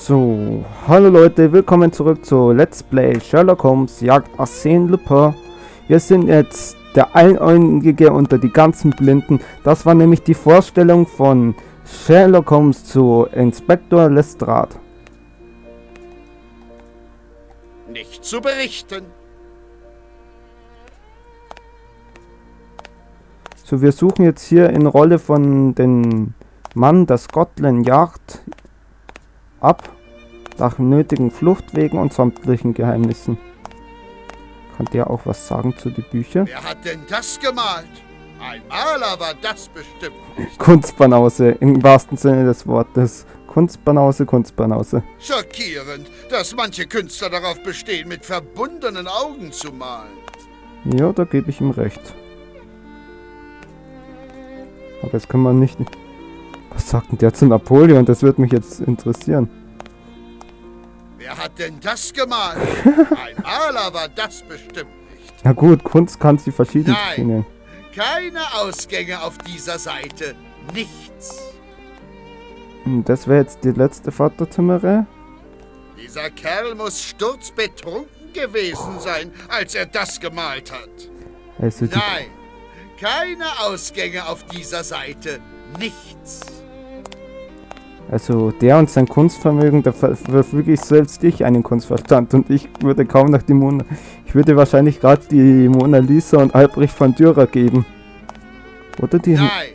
So, hallo Leute, willkommen zurück zu Let's Play Sherlock Holmes Jagd Arsène Lupin. Wir sind jetzt der Einäugige unter die ganzen Blinden. Das war nämlich die Vorstellung von Sherlock Holmes zu Inspektor Lestrade. Nicht zu berichten. So, wir suchen jetzt hier in Rolle von den Mann, der Scotland jagt, ab nach nötigen Fluchtwegen und sämtlichen Geheimnissen. Kann der auch was sagen zu den Büchern? Wer hat denn das gemalt? Ein Maler war das bestimmt. Kunstbanause, im wahrsten Sinne des Wortes. Kunstbanause, Kunstbanause. Schockierend, dass manche Künstler darauf bestehen, mit verbundenen Augen zu malen. Ja, da gebe ich ihm recht. Aber jetzt kann man nicht... Was sagt denn der zu Napoleon? Das würde mich jetzt interessieren. Wer hat denn das gemalt? Ein Maler war das bestimmt nicht. Na gut, Kunst kann sie verschieden Nein. Keine Ausgänge auf dieser Seite. Nichts. Hm, Das wäre jetzt die letzte Vatertümmerei. Dieser Kerl muss sturzbetrunken gewesen sein, als er das gemalt hat. Also Nein, keine Ausgänge auf dieser Seite. Nichts. also der und sein Kunstvermögen, da ver verfüge ich selbst ich einen Kunstverstand und ich würde kaum nach die Mona... Ich würde wahrscheinlich gerade die Mona Lisa und Albrecht von Dürer geben. Oder die... Nein,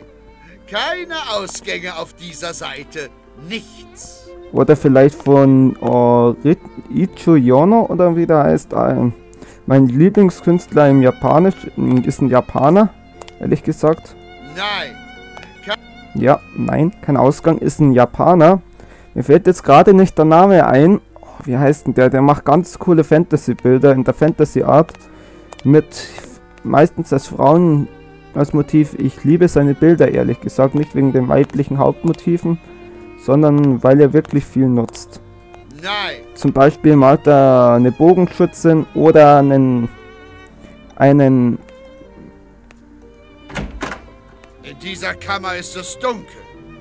keine Ausgänge auf dieser Seite. Nichts. Oder vielleicht von oh, Icho Yono oder wie der heißt. Ein, mein Lieblingskünstler im Japanisch ist ein Japaner, ehrlich gesagt. Nein, Ja, nein, kein Ausgang, ist ein Japaner. Mir fällt jetzt gerade nicht der Name ein. Oh, wie heißt denn der? Der macht ganz coole Fantasy-Bilder in der Fantasy-Art. Mit meistens als Frauen als Motiv. Ich liebe seine Bilder, ehrlich gesagt. Nicht wegen den weiblichen Hauptmotiven, sondern weil er wirklich viel nutzt. nein, Zum Beispiel malt er eine Bogenschützin oder einen, einen, in dieser Kammer ist es dunkel.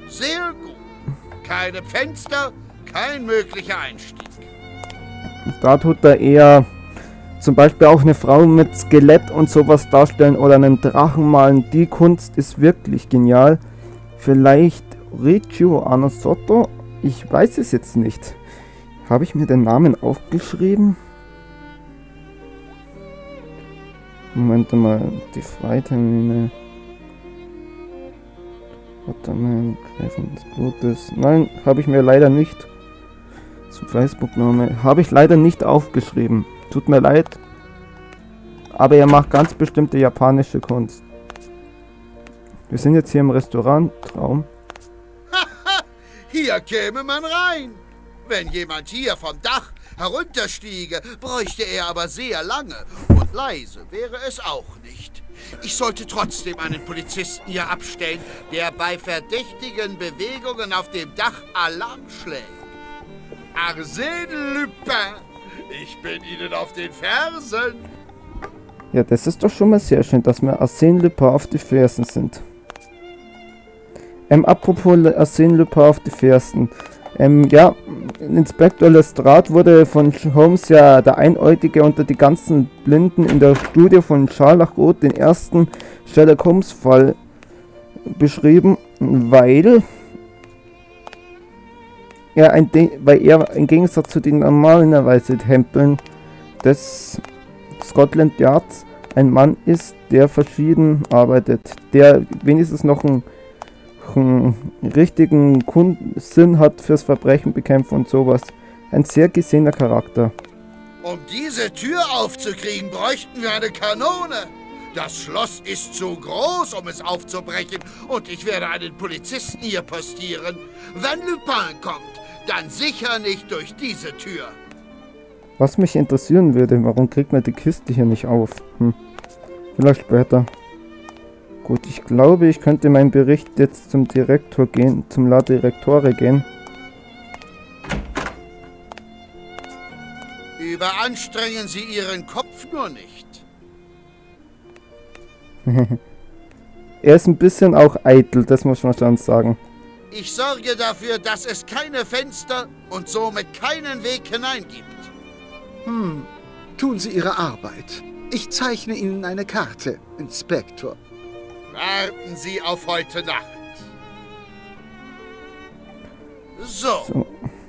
Sehr gut. Keine Fenster, kein möglicher Einstieg. da tut er eher zum Beispiel auch eine Frau mit Skelett und sowas darstellen oder einen Drachen malen. Die Kunst ist wirklich genial. Vielleicht Riccio Anasotto? Ich weiß es jetzt nicht. Habe ich mir den Namen aufgeschrieben? Moment mal, die Freitermine. Warte mal, Greifen des Blutes. Nein, habe ich mir leider nicht. Zum Facebook-Name. Habe ich leider nicht aufgeschrieben. Tut mir leid. Aber er macht ganz bestimmte japanische Kunst. Wir sind jetzt hier im Restaurant. Traum. Hier käme man rein. Wenn jemand hier vom Dach herunterstiege, bräuchte er aber sehr lange. Leise wäre es auch nicht. Ich sollte trotzdem einen Polizisten hier abstellen, der bei verdächtigen Bewegungen auf dem Dach Alarm schlägt. Arsène Lupin, ich bin Ihnen auf den Fersen. Ja, das ist doch schon mal sehr schön, dass wir Arsène Lupin auf die Fersen sind. Ähm, apropos Arsène Lupin auf die Fersen. Ähm, ja, Inspektor Lestrade wurde von Holmes ja der Einäugige unter die ganzen Blinden in der Studie von Sherlock den ersten Sherlock Holmes Fall, beschrieben, weil er, ein weil er im Gegensatz zu den normalerweise Tempeln des Scotland Yards ein Mann ist, der verschieden arbeitet, der wenigstens noch einen richtigen Sinn hat fürs Verbrechen bekämpfen und sowas. Ein sehr gesehener Charakter. Um diese Tür aufzukriegen, bräuchten wir eine Kanone. Das Schloss ist zu groß, um es aufzubrechen, und ich werde einen Polizisten hier postieren. Wenn Lupin kommt, dann sicher nicht durch diese Tür. Was mich interessieren würde, warum kriegt man die Kiste hier nicht auf? Hm. Vielleicht später. Gut, ich glaube, ich könnte meinen Bericht jetzt zum Direktor gehen, zum La Direktore gehen. Überanstrengen Sie Ihren Kopf nur nicht. Er ist ein bisschen auch eitel, das muss man schon sagen. Ich sorge dafür, dass es keine Fenster und somit keinen Weg hinein gibt. Hm, tun Sie Ihre Arbeit. Ich zeichne Ihnen eine Karte, Inspektor. Warten Sie auf heute Nacht. So, So.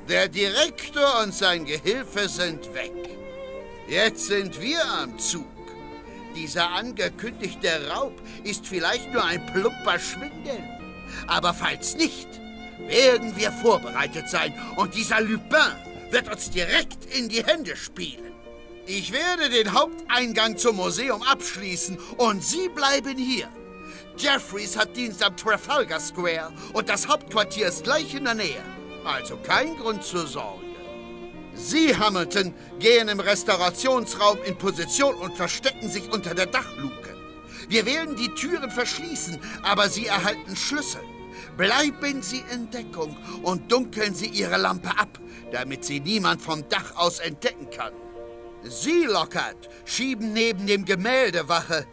der Direktor und sein Gehilfe sind weg. Jetzt sind wir am Zug. Dieser angekündigte Raub ist vielleicht nur ein plumper Schwindel. Aber falls nicht, werden wir vorbereitet sein und dieser Lupin wird uns direkt in die Hände spielen. Ich werde den Haupteingang zum Museum abschließen und Sie bleiben hier. Jeffries hat Dienst am Trafalgar Square und das Hauptquartier ist gleich in der Nähe. Also kein Grund zur Sorge. Sie, Hamilton, gehen im Restaurationsraum in Position und verstecken sich unter der Dachluke. Wir werden die Türen verschließen, aber Sie erhalten Schlüssel. Bleiben Sie in Deckung und dunkeln Sie Ihre Lampe ab, damit Sie niemand vom Dach aus entdecken kann. Sie, Lockhart, schieben neben dem Gemälde Wache.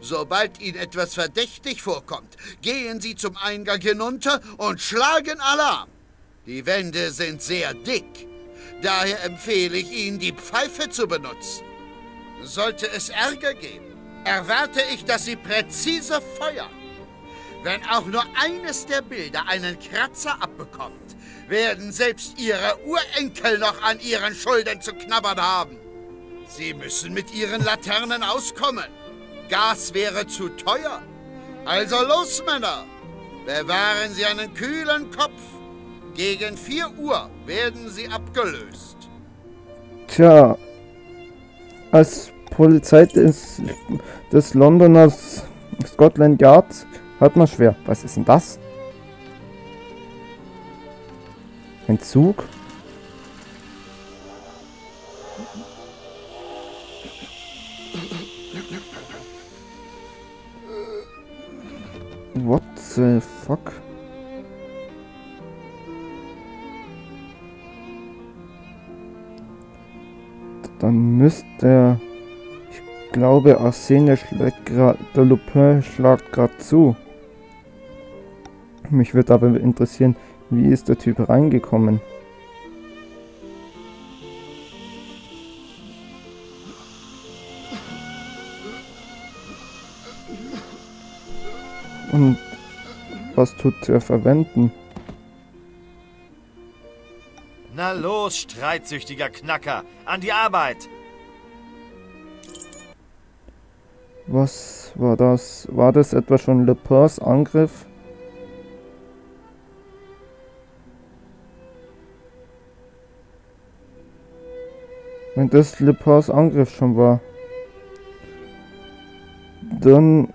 Sobald Ihnen etwas verdächtig vorkommt, gehen Sie zum Eingang hinunter und schlagen Alarm. Die Wände sind sehr dick. Daher empfehle ich Ihnen, die Pfeife zu benutzen. Sollte es Ärger geben, erwarte ich, dass Sie präzise feuern. Wenn auch nur eines der Bilder einen Kratzer abbekommt, werden selbst Ihre Urenkel noch an Ihren Schulden zu knabbern haben. Sie müssen mit Ihren Laternen auskommen. Gas wäre zu teuer. Also los, Männer. Bewahren Sie einen kühlen Kopf. Gegen 4 Uhr werden Sie abgelöst. Tja, als Polizei des, des Londoners Scotland Yard hat man schwer. Was ist denn das? Ein Zug? The fuck? Dann müsste ich glaube, Arsene schlägt gerade, der Lupin schlagt gerade zu. Mich würde aber interessieren, wie ist der Typ reingekommen? Und was tut er verwenden? Na los, streitsüchtiger Knacker, an die Arbeit! Was war das? War das etwa schon Lepins Angriff? Wenn das Lepins Angriff schon war, dann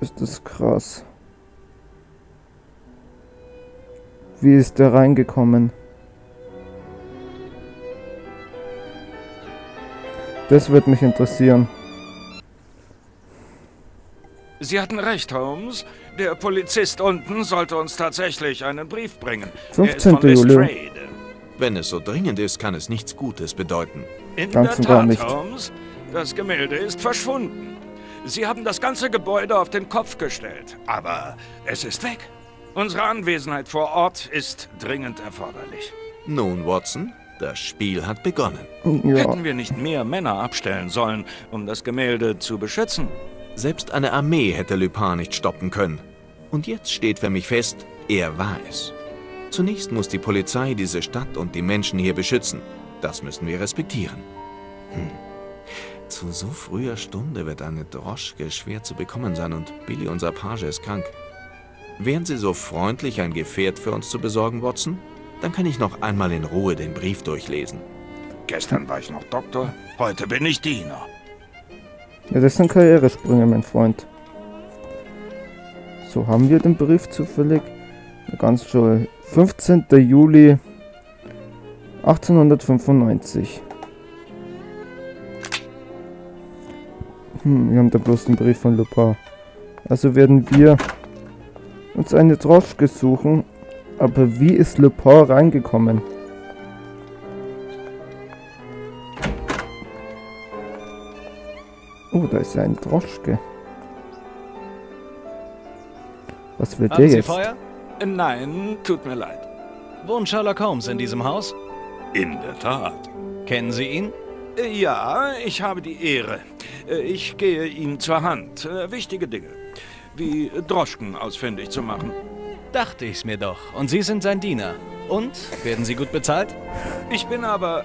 ist das krass. Wie ist der reingekommen? Das wird mich interessieren. Sie hatten recht, Holmes. Der Polizist unten sollte uns tatsächlich einen Brief bringen. 15. Er ist von Juli. Wenn es so dringend ist, kann es nichts Gutes bedeuten. In Ganz der und gar Tat, nicht. Holmes. Das Gemälde ist verschwunden. Sie haben das ganze Gebäude auf den Kopf gestellt. Aber es ist weg. Unsere Anwesenheit vor Ort ist dringend erforderlich. Nun, Watson, das Spiel hat begonnen. Ja, Hätten wir nicht mehr Männer abstellen sollen, um das Gemälde zu beschützen? Selbst eine Armee hätte Lupin nicht stoppen können. Und jetzt steht für mich fest, er war es. Zunächst muss die Polizei diese Stadt und die Menschen hier beschützen. Das müssen wir respektieren. Hm. Zu so früher Stunde wird eine Droschke schwer zu bekommen sein und Billy, unser Page, ist krank. Wären Sie so freundlich, ein Gefährt für uns zu besorgen, Watson? Dann kann ich noch einmal in Ruhe den Brief durchlesen. Gestern war ich noch Doktor, heute bin ich Diener. ja, das sind Karrieresprünge, mein Freund. So, haben wir den Brief zufällig? Ganz schon. 15. Juli 1895. Hm, wir haben da bloß den Brief von Lupin. Also werden wir uns eine Droschke suchen. Aber wie ist Lupin reingekommen? Oh, da ist ja ein Droschke. Was will der Sie jetzt? Feuer? Nein, tut mir leid. Wohnt Sherlock Holmes in diesem Haus? In der Tat. Kennen Sie ihn? Ja, ich habe die Ehre. Ich gehe ihm zur Hand. Wichtige Dinge. Wie Droschken ausfindig zu machen. Dachte ich's mir doch. Und Sie sind sein Diener. Und? Werden Sie gut bezahlt? Ich bin aber...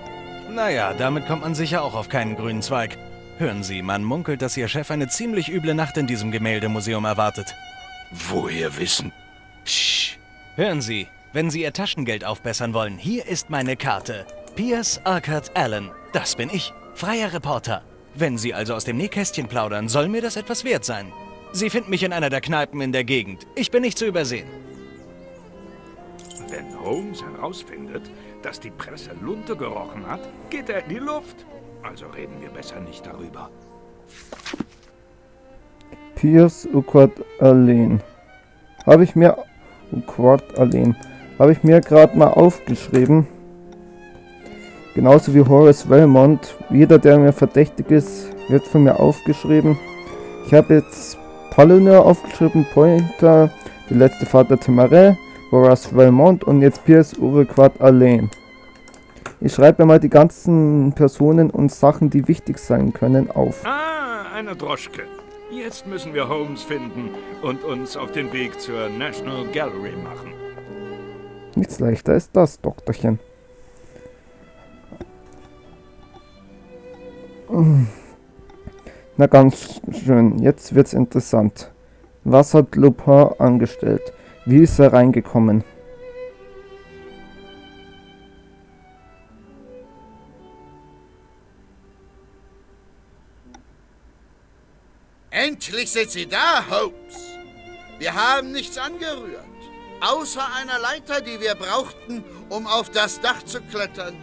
Naja, damit kommt man sicher auch auf keinen grünen Zweig. Hören Sie, man munkelt, dass Ihr Chef eine ziemlich üble Nacht in diesem Gemäldemuseum erwartet. Woher wissen? Psst. Hören Sie, wenn Sie Ihr Taschengeld aufbessern wollen, hier ist meine Karte. Piers Arkad Allen. Das bin ich. Freier Reporter. Wenn Sie also aus dem Nähkästchen plaudern, soll mir das etwas wert sein. Sie finden mich in einer der Kneipen in der Gegend. Ich bin nicht zu übersehen. Wenn Holmes herausfindet, dass die Presse Lunte gerochen hat, geht er in die Luft. Also reden wir besser nicht darüber. Piers Uquart Allen. Habe ich mir. Uquart Allen. Habe ich mir gerade mal aufgeschrieben. Genauso wie Horace Valmont. Jeder, der mir verdächtig ist, wird von mir aufgeschrieben. Ich habe jetzt Palinor aufgeschrieben, Pointer, die letzte Vater Timaret, Horace Valmont und jetzt Piers Uquart Allen. Ich schreibe mir mal die ganzen Personen und Sachen, die wichtig sein können, auf. Ah, eine Droschke. Jetzt müssen wir Holmes finden und uns auf den Weg zur National Gallery machen. Nichts leichter ist das, Doktorchen. Na ganz schön, jetzt wird's interessant. Was hat Lupin angestellt? Wie ist er reingekommen? Endlich sind Sie da, Holmes. Wir haben nichts angerührt. Außer einer Leiter, die wir brauchten, um auf das Dach zu klettern.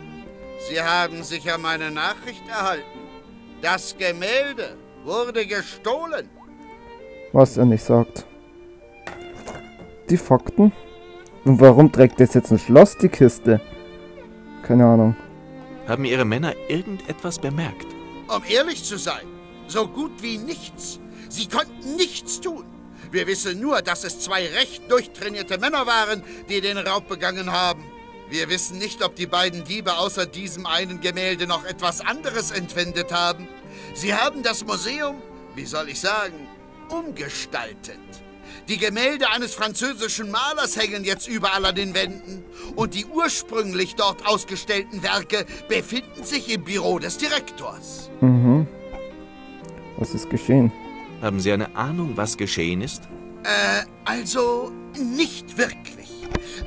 Sie haben sicher meine Nachricht erhalten. Das Gemälde wurde gestohlen. Was er nicht sagt. Die Fakten? Und warum trägt das jetzt ein Schloss, die Kiste? Keine Ahnung. Haben Ihre Männer irgendetwas bemerkt? Um ehrlich zu sein, so gut wie nichts. Sie konnten nichts tun. Wir wissen nur, dass es zwei recht durchtrainierte Männer waren, die den Raub begangen haben. Wir wissen nicht, ob die beiden Diebe außer diesem einen Gemälde noch etwas anderes entwendet haben. Sie haben das Museum, wie soll ich sagen, umgestaltet. Die Gemälde eines französischen Malers hängen jetzt überall an den Wänden und die ursprünglich dort ausgestellten Werke befinden sich im Büro des Direktors. Mhm. Was ist geschehen? Haben Sie eine Ahnung, was geschehen ist? Äh, also nicht wirklich.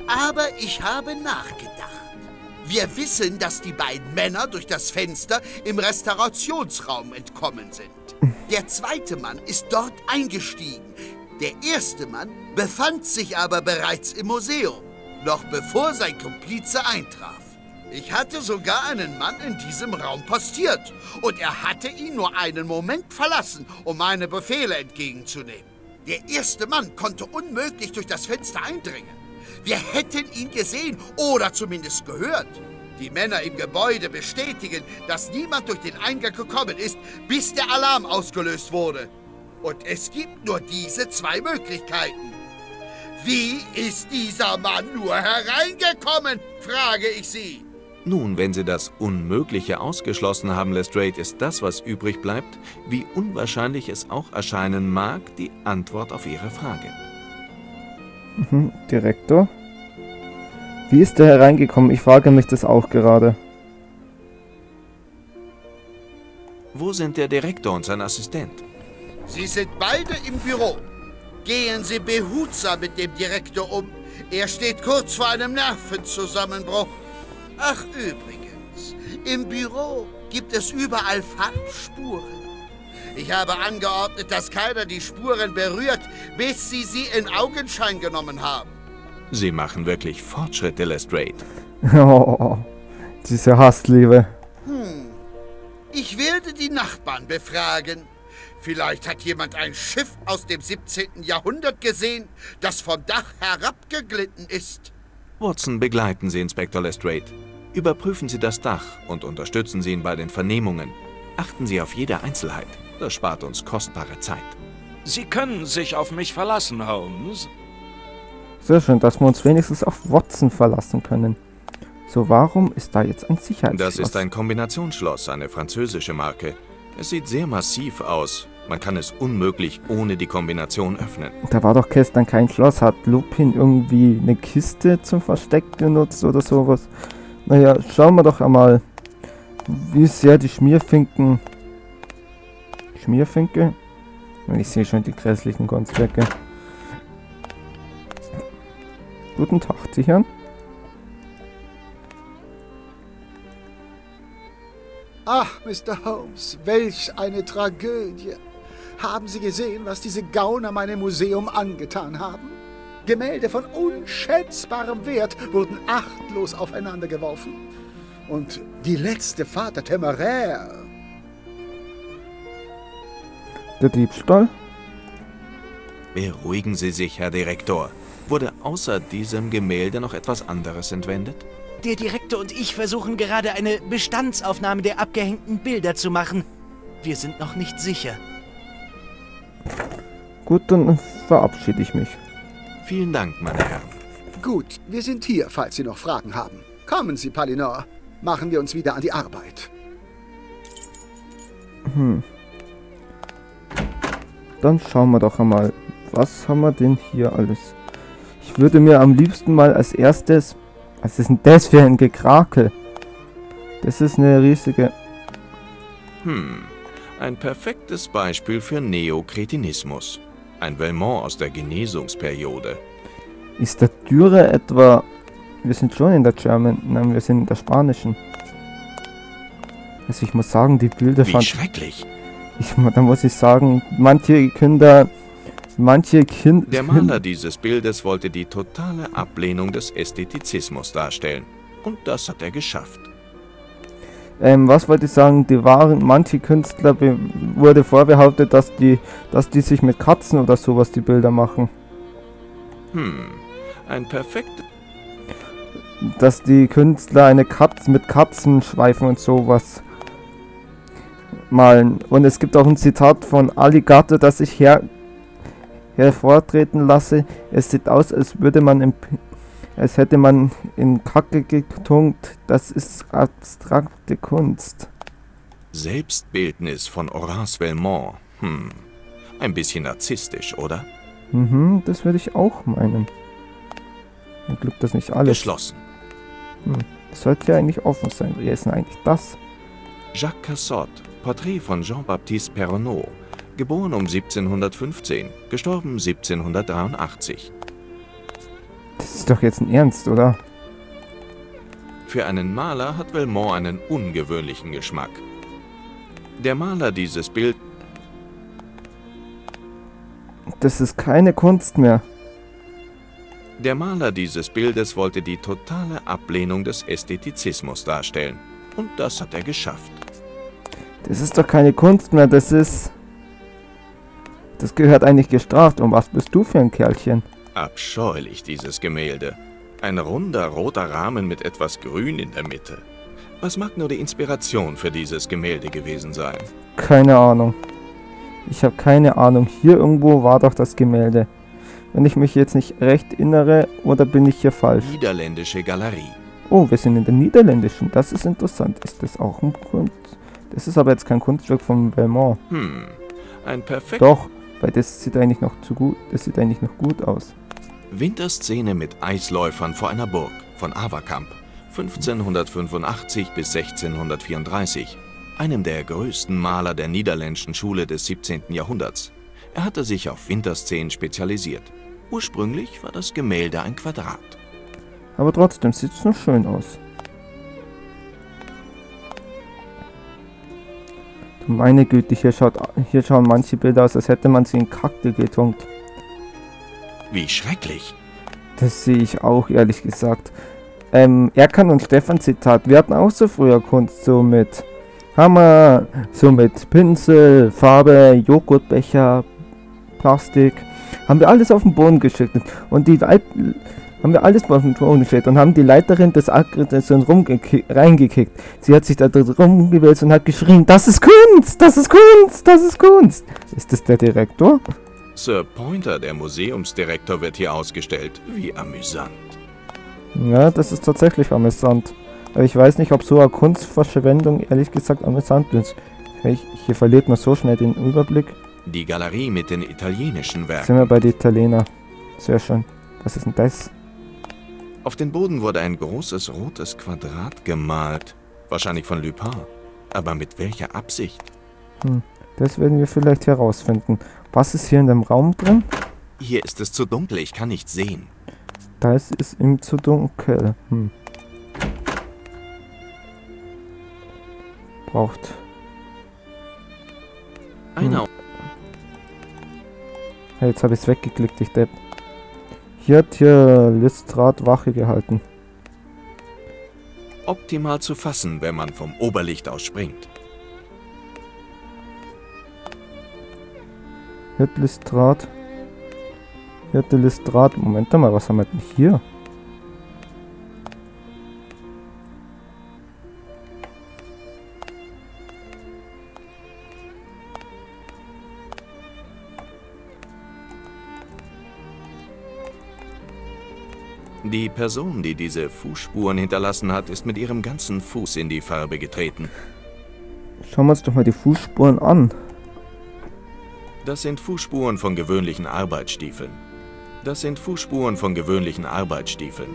Aber ich habe nachgedacht. Wir wissen, dass die beiden Männer durch das Fenster im Restaurationsraum entkommen sind. Der zweite Mann ist dort eingestiegen. Der erste Mann befand sich aber bereits im Museum, noch bevor sein Komplize eintraf. Ich hatte sogar einen Mann in diesem Raum postiert und er hatte ihn nur einen Moment verlassen, um meine Befehle entgegenzunehmen. Der erste Mann konnte unmöglich durch das Fenster eindringen. Wir hätten ihn gesehen oder zumindest gehört. Die Männer im Gebäude bestätigen, dass niemand durch den Eingang gekommen ist, bis der Alarm ausgelöst wurde. Und es gibt nur diese zwei Möglichkeiten. Wie ist dieser Mann nur hereingekommen, frage ich Sie. Nun, wenn Sie das Unmögliche ausgeschlossen haben, Lestrade, ist das, was übrig bleibt, wie unwahrscheinlich es auch erscheinen mag, die Antwort auf Ihre Frage. Mhm. Direktor? Wie ist er hereingekommen? Ich frage mich das auch gerade. Wo sind der Direktor und sein Assistent? Sie sind beide im Büro. Gehen Sie behutsam mit dem Direktor um. Er steht kurz vor einem Nervenzusammenbruch. Ach, übrigens, im Büro gibt es überall Farbspuren. Ich habe angeordnet, dass keiner die Spuren berührt, bis Sie sie in Augenschein genommen haben. Sie machen wirklich Fortschritte, Lestrade. Oh, diese Hassliebe. Ich werde die Nachbarn befragen. Vielleicht hat jemand ein Schiff aus dem 17. Jahrhundert gesehen, das vom Dach herabgeglitten ist. Watson, begleiten Sie Inspektor Lestrade. Überprüfen Sie das Dach und unterstützen Sie ihn bei den Vernehmungen. Achten Sie auf jede Einzelheit. Das spart uns kostbare Zeit. Sie können sich auf mich verlassen, Holmes. Sehr schön, dass wir uns wenigstens auf Watson verlassen können. So, warum ist da jetzt ein Sicherheitsschloss? Das ist ein Kombinationsschloss, eine französische Marke. Es sieht sehr massiv aus. Man kann es unmöglich ohne die Kombination öffnen. Da war doch gestern kein Schloss. Hat Lupin irgendwie eine Kiste zum Versteck genutzt oder sowas? Naja, schauen wir doch einmal, wie sehr die Schmierfinken... Schmierfinke? Ich sehe schon die grässlichen Kunstwerke. Guten Tag, Sie. Ach, Mr. Holmes, welch eine Tragödie. Haben Sie gesehen, was diese Gauner meinem Museum angetan haben? Gemälde von unschätzbarem Wert wurden achtlos aufeinander geworfen. Und die letzte Fahrt der Temeraire. Der Diebstahl? Beruhigen Sie sich, Herr Direktor. Wurde außer diesem Gemälde noch etwas anderes entwendet? Der Direktor und ich versuchen gerade eine Bestandsaufnahme der abgehängten Bilder zu machen. Wir sind noch nicht sicher. Gut, dann verabschiede ich mich. Vielen Dank, meine Herren. Gut, wir sind hier, falls Sie noch Fragen haben. Kommen Sie, Palinor. Machen wir uns wieder an die Arbeit. Dann schauen wir doch einmal, was haben wir denn hier alles? Ich würde mir am liebsten mal als erstes... Was ist denn das für ein Gekrakel? Das ist eine riesige... Hm, ein perfektes Beispiel für Neokretinismus. Ein Belmont aus der Genesungsperiode. Ist der Dürer etwa... Wir sind schon in der German... Nein, wir sind in der spanischen. Also ich muss sagen, die Bilder Wie schauen... schrecklich. Ich, da muss ich sagen, manche Kinder... Manche Kinder... Der Maler dieses Bildes wollte die totale Ablehnung des Ästhetizismus darstellen. Und das hat er geschafft. Ähm, was wollte ich sagen? Die waren, manche Künstler wurde vorbehauptet, dass die, dass die sich mit Katzen oder sowas die Bilder machen. Hm, ein perfekt... Dass die Künstler eine Katze mit Katzenschweifen und sowas malen. Und es gibt auch ein Zitat von Alligator, das ich her hervortreten lasse. Es sieht aus, als würde man im, als hätte man in Kacke getunkt. Das ist abstrakte Kunst. Selbstbildnis von Horace Belmont. Hm, ein bisschen narzisstisch, oder? Mhm, das würde ich auch meinen. Ein Glück, dass nicht alles. Geschlossen. Das sollte ja eigentlich offen sein. Wer ist denn eigentlich das? Jacques Cassotte, Porträt von Jean-Baptiste Perronneau. Geboren um 1715, gestorben 1783. Das ist doch jetzt ein Ernst, oder? Für einen Maler hat Belmont einen ungewöhnlichen Geschmack. Der Maler dieses Bild Das ist keine Kunst mehr. Der Maler dieses Bildes wollte die totale Ablehnung des Ästhetizismus darstellen. Und das hat er geschafft. Das ist doch keine Kunst mehr. Das ist. Das gehört eigentlich gestraft. Und was bist du für ein Kerlchen? Abscheulich, dieses Gemälde. Ein runder roter Rahmen mit etwas Grün in der Mitte. Was mag nur die Inspiration für dieses Gemälde gewesen sein? Keine Ahnung. Ich habe keine Ahnung. Hier irgendwo war doch das Gemälde. Wenn ich mich jetzt nicht recht erinnere, oder bin ich hier falsch? Niederländische Galerie. Oh, wir sind in der niederländischen. Das ist interessant. Ist das auch ein Kunst? Das ist aber jetzt kein Kunstwerk von Belmont. Hm, ein perfekt... Doch, weil das sieht eigentlich noch zu gut. Das sieht eigentlich noch gut aus. Winterszene mit Eisläufern vor einer Burg von Averkamp, 1585 bis 1634, einem der größten Maler der niederländischen Schule des 17. Jahrhunderts. Er hatte sich auf Winterszenen spezialisiert. Ursprünglich war das Gemälde ein Quadrat. Aber trotzdem sieht es noch schön aus. Meine Güte, hier, schaut, hier schauen manche Bilder aus, als hätte man sie in Kakte getunkt. Wie schrecklich! Das sehe ich auch, ehrlich gesagt. Ähm, Erkan und Stefan Zitat. Wir hatten auch so früher Kunst, so mit Hammer, so mit Pinsel, Farbe, Joghurtbecher, Plastik. Haben wir alles auf den Boden geschickt. Und die Leit haben wir alles auf den Boden geschickt und haben die Leiterin des Akrites reingekickt. Sie hat sich da drin rumgewälzt und hat geschrien, das ist Kunst, das ist Kunst, das ist Kunst. Ist das der Direktor? Sir Pointer, der Museumsdirektor, wird hier ausgestellt. Wie amüsant. Ja, das ist tatsächlich amüsant. Aber ich weiß nicht, ob so eine Kunstverschwendung ehrlich gesagt amüsant ist. Hier verliert man so schnell den Überblick. Die Galerie mit den italienischen Werken. Sind wir bei den Italiener. Sehr schön. Was ist denn das? Auf den Boden wurde ein großes rotes Quadrat gemalt. Wahrscheinlich von Lupin. Aber mit welcher Absicht? Hm, das werden wir vielleicht herausfinden. Was ist hier in dem Raum drin? Hier ist es zu dunkel, ich kann nicht sehen. Das ist ihm zu dunkel. Hm. Braucht. Einer. Hey, jetzt habe ich es weggeklickt, ich Depp. Hier hat hier Listrat Wache gehalten. Optimal zu fassen, wenn man vom Oberlicht aus springt. Hier hat Listrat. Hier hat Listrat. Moment mal, was haben wir denn hier? Die Person, die diese Fußspuren hinterlassen hat, ist mit ihrem ganzen Fuß in die Farbe getreten. Schauen wir uns doch mal die Fußspuren an. Das sind Fußspuren von gewöhnlichen Arbeitsstiefeln. Das sind Fußspuren von gewöhnlichen Arbeitsstiefeln.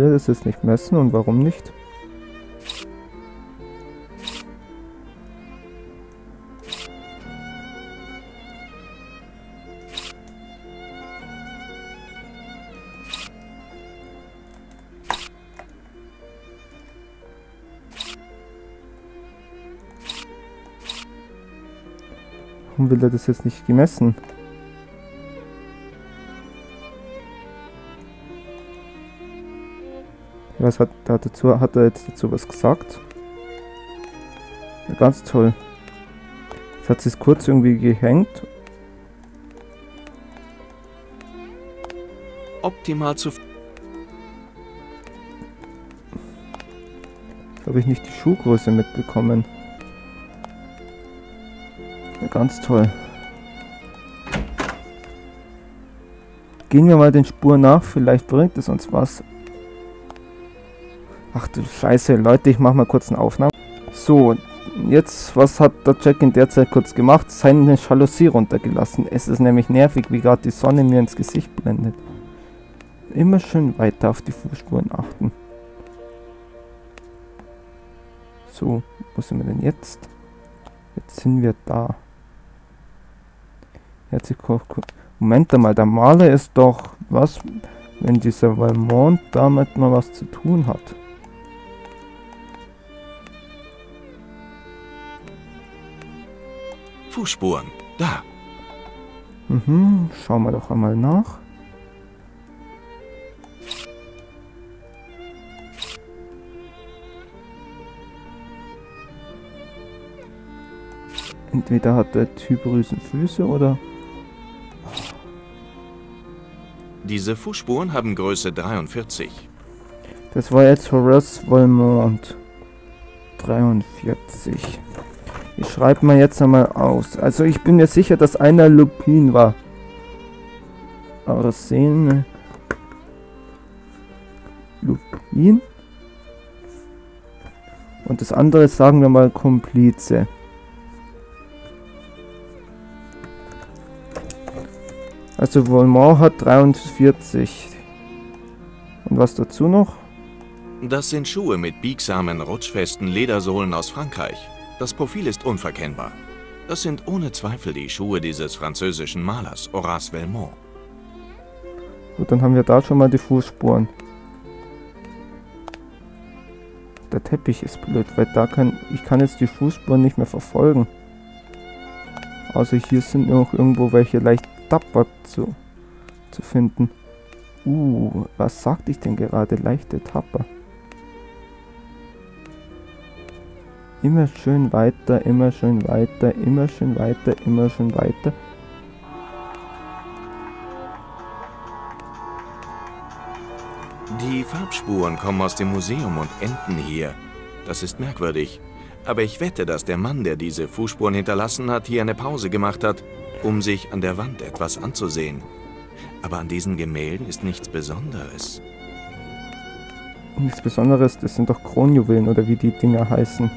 Hier ist es nicht messen und warum nicht? Warum will er das jetzt nicht gemessen? Was hat, hat, dazu, hat er jetzt dazu was gesagt? Ja, ganz toll. Jetzt hat sie es kurz irgendwie gehängt. Optimal zu... Jetzt habe ich nicht die Schuhgröße mitbekommen. Ja, ganz toll. Gehen wir mal den Spuren nach, vielleicht bringt es uns was. Ach du Scheiße, Leute, ich mache mal kurz eine Aufnahme. So, jetzt, was hat der Jack in der Zeit kurz gemacht? Seine Jalousie runtergelassen. Es ist nämlich nervig, wie gerade die Sonne mir ins Gesicht blendet. Immer schön weiter auf die Fußspuren achten. So, wo sind wir denn jetzt? Jetzt sind wir da. Moment einmal, der Maler ist doch was, wenn dieser Valmont damit mal was zu tun hat. Fußspuren. Da. Mhm, schauen wir doch einmal nach. Entweder hat der Typ Riesenfüße oder... Diese Fußspuren haben Größe 43. Das war jetzt Horace Valmont. 43. Ich schreibe mal jetzt einmal aus. Also ich bin mir sicher, dass einer Lupin war. Arsene Lupin. Und das andere sagen wir mal Komplize. Also Volmont hat 43. Und was dazu noch? Das sind Schuhe mit biegsamen, rutschfesten Ledersohlen aus Frankreich. Das Profil ist unverkennbar. Das sind ohne Zweifel die Schuhe dieses französischen Malers, Horace Velmont. Gut, dann haben wir da schon mal die Fußspuren. Der Teppich ist blöd, weil da kann ich kann jetzt die Fußspuren nicht mehr verfolgen. Also hier sind noch irgendwo welche leicht tapper zu, zu finden. Uh, was sagte ich denn gerade? Leichte Tapper. Immer schön weiter, immer schön weiter, immer schön weiter, immer schön weiter. Die Farbspuren kommen aus dem Museum und enden hier. Das ist merkwürdig. Aber ich wette, dass der Mann, der diese Fußspuren hinterlassen hat, hier eine Pause gemacht hat, um sich an der Wand etwas anzusehen. Aber an diesen Gemälden ist nichts Besonderes. Nichts Besonderes, das sind doch Kronjuwelen oder wie die Dinger heißen.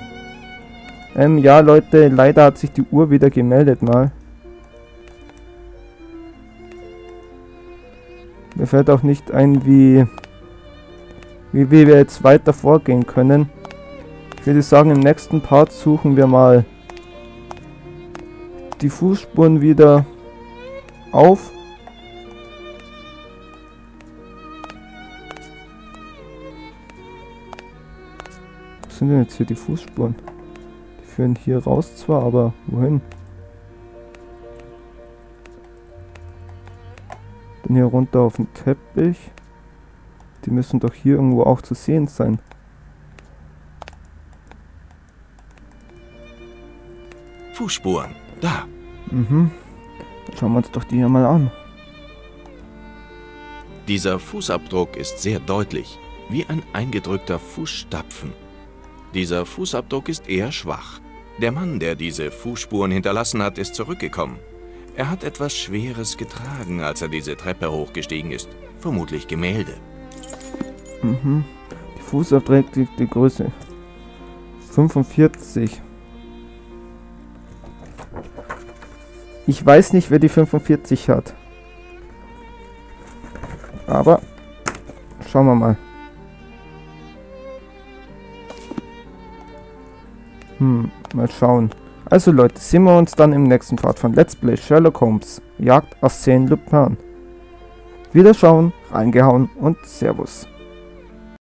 Ähm, ja, Leute, leider hat sich die Uhr wieder gemeldet mal. Mir fällt auch nicht ein, wie, wie, wie wir jetzt weiter vorgehen können. Ich würde sagen, im nächsten Part suchen wir mal die Fußspuren wieder auf. Was sind denn jetzt hier die Fußspuren? Führen hier raus zwar, aber wohin? Dann hier runter auf den Teppich. Die müssen doch hier irgendwo auch zu sehen sein. Fußspuren. Da. Mhm. Schauen wir uns doch die hier mal an. Dieser Fußabdruck ist sehr deutlich, wie ein eingedrückter Fußstapfen. Dieser Fußabdruck ist eher schwach. Der Mann, der diese Fußspuren hinterlassen hat, ist zurückgekommen. Er hat etwas Schweres getragen, als er diese Treppe hochgestiegen ist. Vermutlich Gemälde. Mhm. Die Fußabdruck, die Größe 45. Ich weiß nicht, wer die 45 hat. Aber schauen wir mal. Hm, mal schauen. Also Leute, sehen wir uns dann im nächsten Part von Let's Play Sherlock Holmes. Jagd Arsène Lupin. Wiederschauen, reingehauen und Servus.